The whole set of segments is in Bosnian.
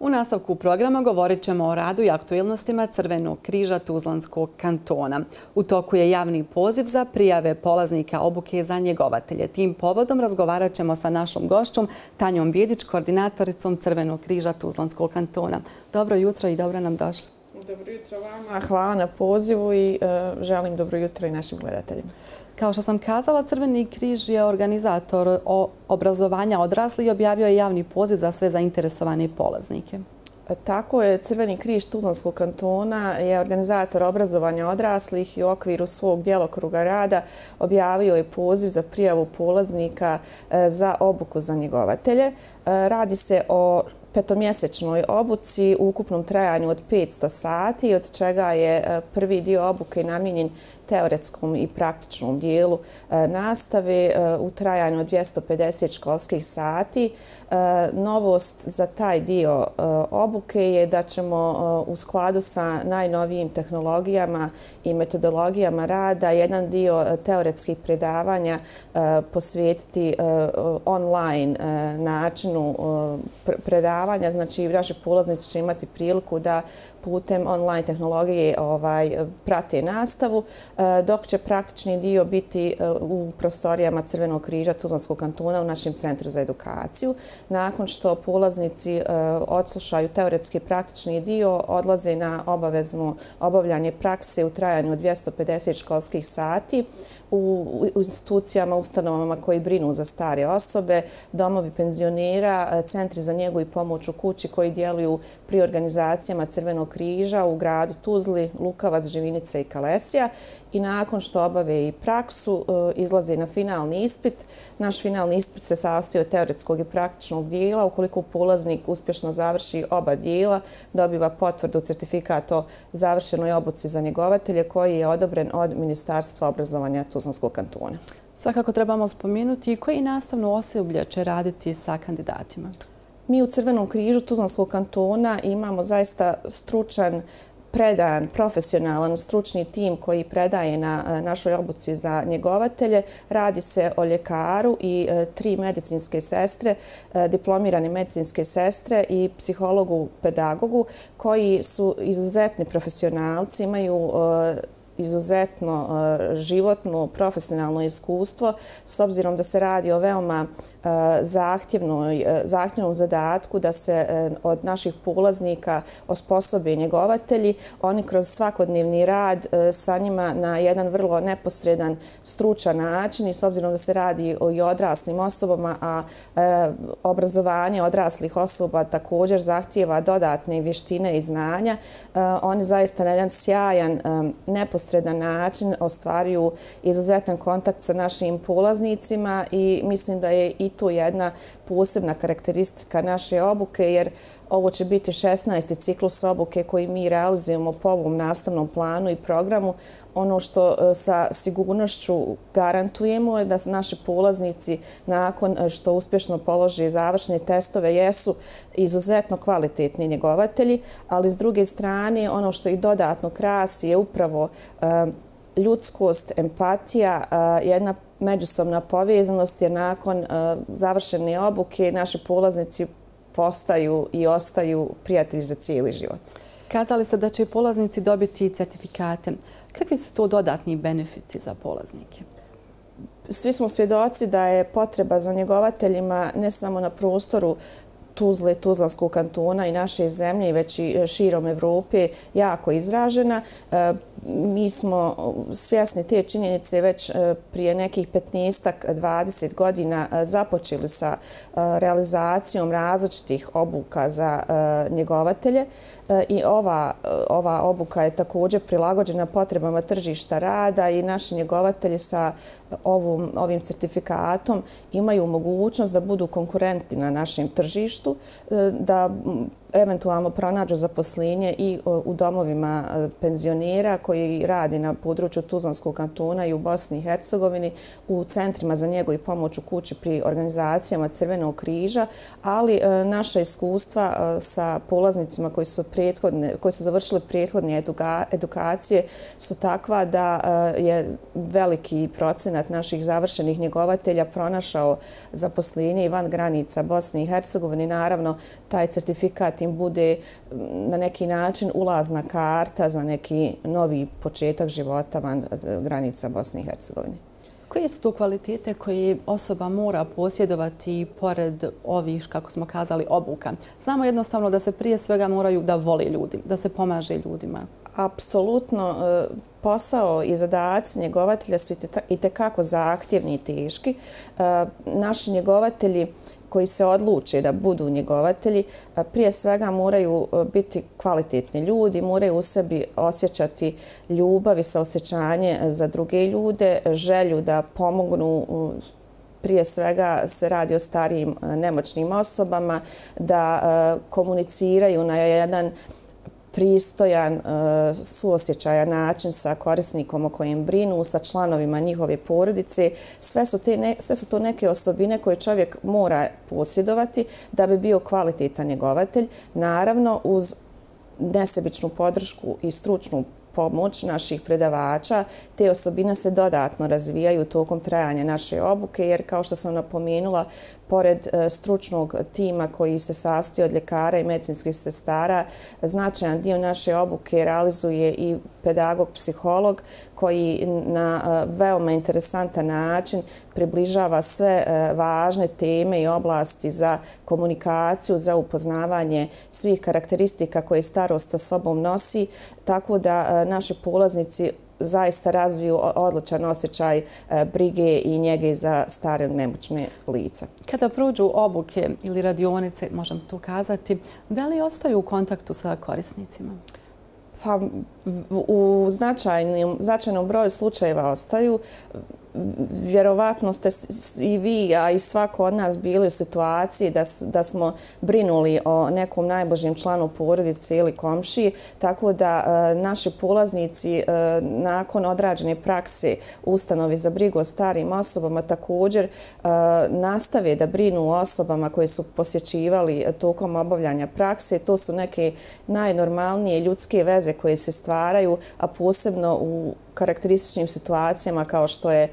U nastavku programa govorit ćemo o radu i aktualnostima Crvenog križa Tuzlanskog kantona. U toku je javni poziv za prijave polaznika obuke za njegovatelje. Tim povodom razgovarat ćemo sa našom gošćom Tanjom Bjedić, koordinatoricom Crvenog križa Tuzlanskog kantona. Dobro jutro i dobro nam došli. Dobro jutro vama. Hvala na pozivu i e, želim dobro jutro i našim gledateljima. Kao što sam kazala, Crveni križ je organizator obrazovanja odrasli i objavio je javni poziv za sve zainteresovane polaznike. Tako je, Crveni križ Tuzlanskog kantona je organizator obrazovanja odraslih i u okviru svog djelokruga rada objavio je poziv za prijavu polaznika e, za obuku za njegovatelje. E, radi se o petomjesečnoj obuci u ukupnom trajanju od 500 sati, od čega je e, prvi dio obuke namjenjen teoretskom i praktičnom dijelu e, nastave e, u trajanju od 250 školskih sati. E, novost za taj dio obuke je da ćemo u skladu sa najnovijim tehnologijama i metodologijama rada jedan dio teoretskih predavanja posvijetiti online načinu predavanja. Znači, naše polaznice će imati priliku da putem online tehnologije ovaj, prate nastavu, e, dok će praktični dio biti e, u prostorijama Crvenog križa Tuzlanskog kantuna u našem centru za edukaciju. Nakon što polaznici e, odslušaju teoretski praktični dio, odlaze na obavezno obavljanje prakse u trajanju od 250 školskih sati u institucijama, ustanovama koji brinu za stare osobe, domovi penzionera, e, centri za njegu i pomoć u kući koji djeluju pri organizacijama Crvenog križa u gradu Tuzli, Lukavac, Živinica i Kalesija i nakon što obave i praksu e, izlaze na finalni ispit. Naš finalni ispit se sastoji od teoretskog i praktičnog dijela. Ukoliko polaznik uspješno završi oba dijela, dobiva potvrdu certifikat o završenoj obuci za njegovatelje koji je odobren od Ministarstva obrazovanja Tuzlanskog kantona. Svakako trebamo spomenuti koji nastavno osoblje će raditi sa kandidatima. Mi u Crvenom križu Tuzlanskog kantona imamo zaista stručan predan, profesionalan, stručni tim koji predaje na e, našoj obuci za njegovatelje. Radi se o ljekaru i e, tri medicinske sestre, e, diplomirane medicinske sestre i psihologu, pedagogu koji su izuzetni profesionalci, imaju izuzetno e, životno, profesionalno iskustvo s obzirom da se radi o veoma e, e, zahtjevnom zadatku da se od naših polaznika osposobe njegovatelji. Oni kroz svakodnevni rad sa njima na jedan vrlo neposredan, stručan način i s obzirom da se radi o i odraslim osobama, a obrazovanje odraslih osoba također zahtjeva dodatne vještine i znanja, oni zaista na jedan sjajan, neposredan način ostvariju izuzetan kontakt sa našim polaznicima i mislim da je i to jedna posebna karakteristika naše obuke, jer ovo će biti 16. ciklus obuke koji mi realizujemo po ovom nastavnom planu i programu. Ono što e, sa sigurnošću garantujemo je da naše polaznici nakon e, što uspješno polože završne testove jesu izuzetno kvalitetni njegovatelji, ali s druge strane ono što ih dodatno krasi je upravo e, ljudskost, empatija, jedna međusobna povezanost jer nakon završene obuke naši polaznici postaju i ostaju prijatelji za cijeli život. Kazali ste da će polaznici dobiti certifikate. Kakvi su to dodatni benefiti za polaznike? Svi smo svjedoci da je potreba za njegovateljima ne samo na prostoru Tuzle, Tuzlanskog kantona i naše zemlje, već i širom Evrope, jako izražena. Mi smo svjesni te činjenice već e, prije nekih 15-20 godina e, započeli sa e, realizacijom različitih obuka za njegovatelje i ova, ova obuka je također prilagođena potrebama tržišta rada i naši njegovatelji sa ovom, ovim certifikatom imaju mogućnost da budu konkurentni na našem tržištu, da eventualno pronađu zaposlenje i e, u domovima e, penzionera koji radi na području Tuzlanskog kantona i u Bosni i Hercegovini, u centrima za njegu i pomoć u kući pri organizacijama Crvenog križa, ali e, naša iskustva sa polaznicima koji su, prethodne, koji su završili prethodne edukacije su takva da je veliki procenat naših završenih njegovatelja pronašao zaposlenje i van granica Bosne i Hercegovine. Naravno, taj certifikat zatim bude na neki način ulazna karta za neki novi početak života van granica Bosne i Hercegovine. Koje su to kvalitete koje osoba mora posjedovati pored ovih, kako smo kazali, obuka? Znamo jednostavno da se prije svega moraju da voli ljudi, da se pomaže ljudima. Apsolutno. E, posao i zadaci njegovatelja su i tekako zahtjevni i teški. E, naši njegovatelji koji se odluče da budu njegovatelji, pa prije svega moraju e, biti kvalitetni ljudi, moraju u sebi osjećati ljubav i saosjećanje e, za druge ljude, želju da pomognu prije svega se radi o starijim e, nemoćnim osobama, da komuniciraju na jedan pristojan, e, suosjećajan način sa korisnikom o kojem brinu, sa članovima njihove porodice. Sve su, te sve su to neke osobine koje čovjek mora posjedovati da bi bio kvalitetan njegovatelj. Naravno, uz nesebičnu podršku i stručnu pomoć naših predavača, te osobine se dodatno razvijaju tokom trajanja naše obuke, jer kao što sam napomenula, pored e, stručnog tima koji se sastoji od ljekara i medicinskih sestara, značajan dio naše obuke realizuje i pedagog, psiholog koji na e, veoma interesantan način približava sve e, važne teme i oblasti za komunikaciju, za upoznavanje svih karakteristika koje starost sa sobom nosi, tako da naše polaznici zaista razviju odličan osjećaj e, brige i njege za stare nemoćne lica. Kada prođu obuke ili radionice, možemo to kazati, da li ostaju u kontaktu sa korisnicima? Pa u značajnom broju slučajeva ostaju vjerovatno ste i vi, a i svako od nas bili u situaciji da, da smo brinuli o nekom najbožjem članu porodice ili komšiji, tako da e, naši polaznici e, nakon odrađene prakse ustanovi za brigu o starim osobama također e, nastave da brinu o osobama koje su posjećivali tokom obavljanja prakse. To su neke najnormalnije ljudske veze koje se stvaraju, a posebno u karakterističnim situacijama kao što je e,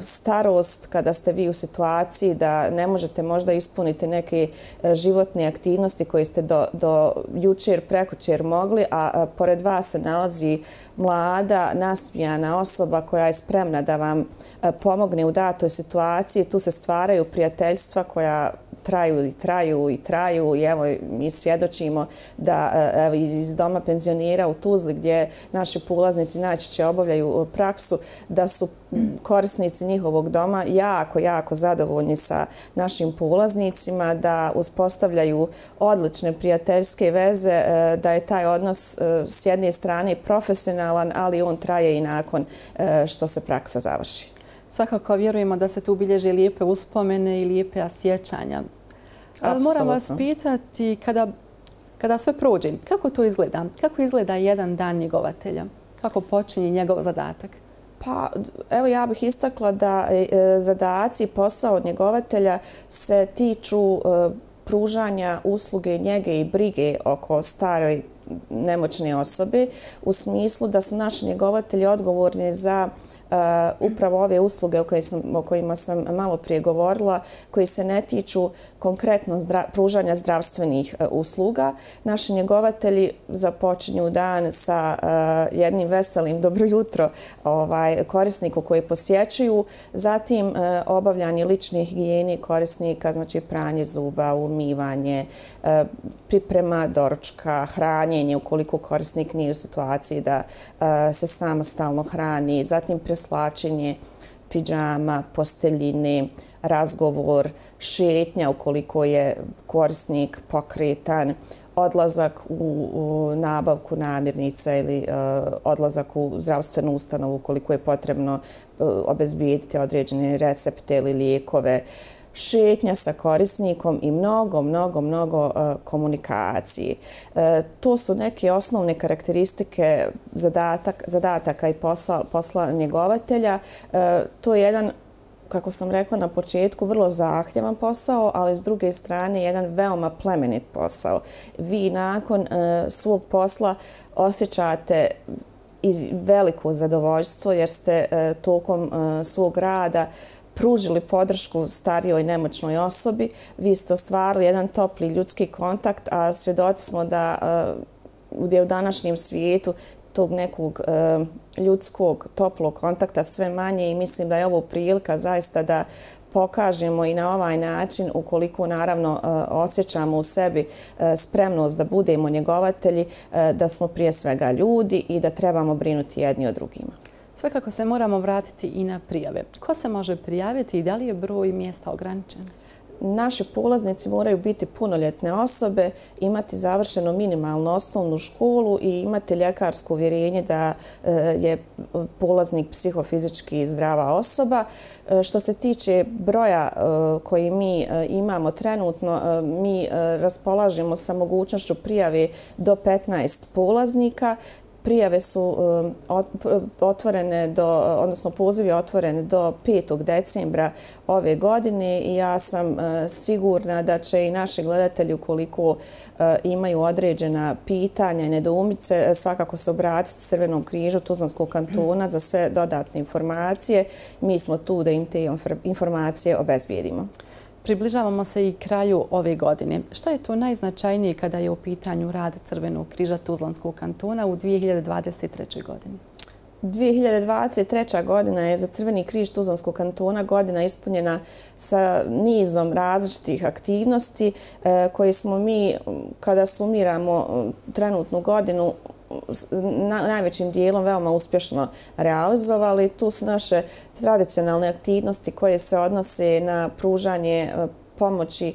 starost, kada ste vi u situaciji da ne možete možda ispuniti neke e, životne aktivnosti koje ste do, do jučer, prekućer mogli, a pored vas se nalazi mlada, nasmijana osoba koja je spremna da vam e, pomogne u datoj situaciji. Tu se stvaraju prijateljstva koja traju i traju i traju i evo mi svjedočimo da e, evo, iz doma penzionira u Tuzli gdje naši polaznici najčešće obavljaju e, praksu da su korisnici njihovog doma jako, jako zadovoljni sa našim polaznicima, da uspostavljaju odlične prijateljske veze, e, da je taj odnos s jedne strane profesionalan, ali on traje i nakon što se praksa završi. Svakako vjerujemo da se tu ubilježe lijepe uspomene i lijepe sjećanja. Moram vas pitati, kada, kada sve prođe, kako to izgleda? Kako izgleda jedan dan njegovatelja? Kako počinje njegov zadatak? Pa, evo ja bih istakla da e, zadaci posao njegovatelja se tiču e, pružanja usluge njege i brige oko staroj nemoćne osobe u smislu da su naši njegovatelji odgovorni za Eh, upravo ove usluge o kojima sam malo prije govorila, koji se ne tiču konkretno pružanja zdravstvenih e, usluga. Naši njegovatelji započinju dan sa e, jednim veselim dobro jutro ovaj, korisniku koji posjećuju, zatim e, obavljanje lične higijene korisnika, znači pranje zuba, umivanje, priprema doručka, hranjenje ukoliko korisnik nije u situaciji da se samostalno hrani, zatim svlačenje piđama, posteljine, razgovor, šetnja ukoliko je korisnik pokretan, odlazak u, nabavku namirnica ili e, odlazak u zdravstvenu ustanovu ukoliko je potrebno uh, obezbijediti određene recepte ili lijekove, šetnja sa korisnikom i mnogo, mnogo, mnogo e, komunikacije. E, to su neke osnovne karakteristike zadatak, zadataka i posla, posla njegovatelja. E, to je jedan kako sam rekla na početku, vrlo zahtjevan posao, ali s druge strane jedan veoma plemenit posao. Vi nakon e, svog posla osjećate i veliko zadovoljstvo jer ste e, tokom e, svog rada pružili podršku starijoj nemoćnoj osobi. Vi ste ostvarili jedan topli ljudski kontakt, a svjedoci smo da e, u današnjem svijetu tog nekog e, ljudskog toplog kontakta sve manje i mislim da je ovo prilika zaista da pokažemo i na ovaj način, ukoliko naravno e, osjećamo u sebi e, spremnost da budemo njegovatelji, e, da smo prije svega ljudi i da trebamo brinuti jedni o drugima. Svekako se moramo vratiti i na prijave. Ko se može prijaviti i da li je broj mjesta ograničen? naši polaznici moraju biti punoljetne osobe, imati završenu minimalnu osnovnu školu i imati ljekarsko uvjerenje da e, je polaznik psihofizički zdrava osoba. E, što se tiče broja e, koji mi imamo trenutno, mi raspolažemo sa mogućnošću prijave do 15 polaznika prijave su um, otvorene do, odnosno poziv je otvoren do 5. decembra ove godine i ja sam uh, sigurna da će i naši gledatelji ukoliko uh, imaju određena pitanja i nedoumice uh, svakako se obratiti Crvenom križu Tuzlanskog kantona za sve dodatne informacije. Mi smo tu da im te informacije obezbijedimo. Približavamo se i kraju ove godine. Što je to najznačajnije kada je u pitanju rad Crvenog križa Tuzlanskog kantona u 2023. godini? 2023. godina je za Crveni križ Tuzlanskog kantona godina ispunjena sa nizom različitih aktivnosti eh, koje smo mi, mm, kada sumiramo mm, trenutnu godinu, najvećim dijelom veoma uspješno realizovali. Tu su naše tradicionalne aktivnosti koje se odnose na pružanje e, pomoći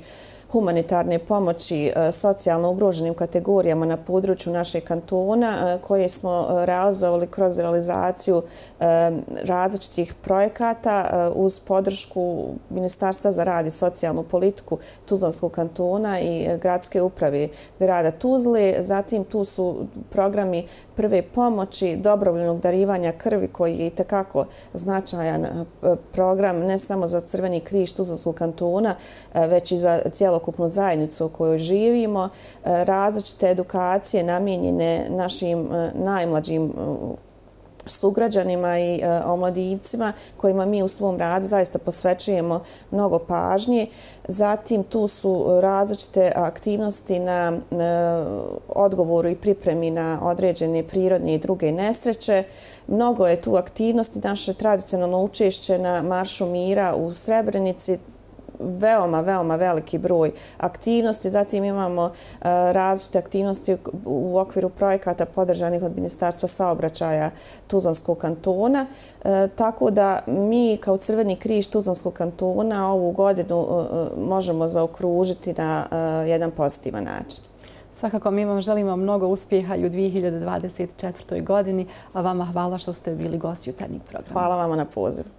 humanitarne pomoći e, socijalno ugroženim kategorijama na području našeg kantona e, koje smo e, realizovali kroz realizaciju različitih projekata uz podršku Ministarstva za rad i socijalnu politiku Tuzlanskog kantona i gradske uprave grada Tuzle. Zatim tu su programi prve pomoći, dobrovoljnog darivanja krvi koji je i tekako značajan program ne samo za Crveni križ Tuzlanskog kantona, već i za cijelo celokupnu zajednicu u kojoj živimo, e, različite edukacije namjenjene našim e, najmlađim e, sugrađanima i omladicima kojima mi u svom radu zaista posvećujemo mnogo pažnje. Zatim tu su različite aktivnosti na odgovoru i pripremi na određene prirodne i druge nesreće. Mnogo je tu aktivnosti naše tradicionalno učešće na Maršu mira u Srebrenici veoma, veoma veliki broj aktivnosti. Zatim imamo e, različite aktivnosti u okviru projekata podržanih od Ministarstva saobraćaja Tuzlanskog kantona. E, tako da mi kao Crveni križ Tuzlanskog kantona ovu godinu e, možemo zaokružiti na jedan pozitivan način. Svakako mi vam želimo mnogo uspjeha i u 2024. godini, a vama hvala što ste bili gosti jutarnjeg programa. Hvala vama na pozivu.